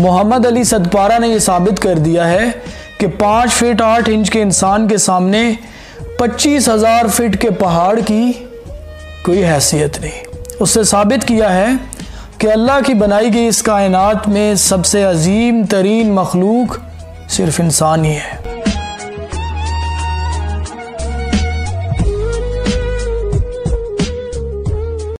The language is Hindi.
मोहम्मद अली सदपारा ने यह साबित कर दिया है कि पाँच फिट आठ इंच के इंसान के सामने पच्चीस हज़ार फिट के पहाड़ की कोई हैसियत नहीं। उससे साबित किया है कि अल्लाह की बनाई गई इस कायनात में सबसे अजीम तरीन मखलूक सिर्फ़ इंसान ही है।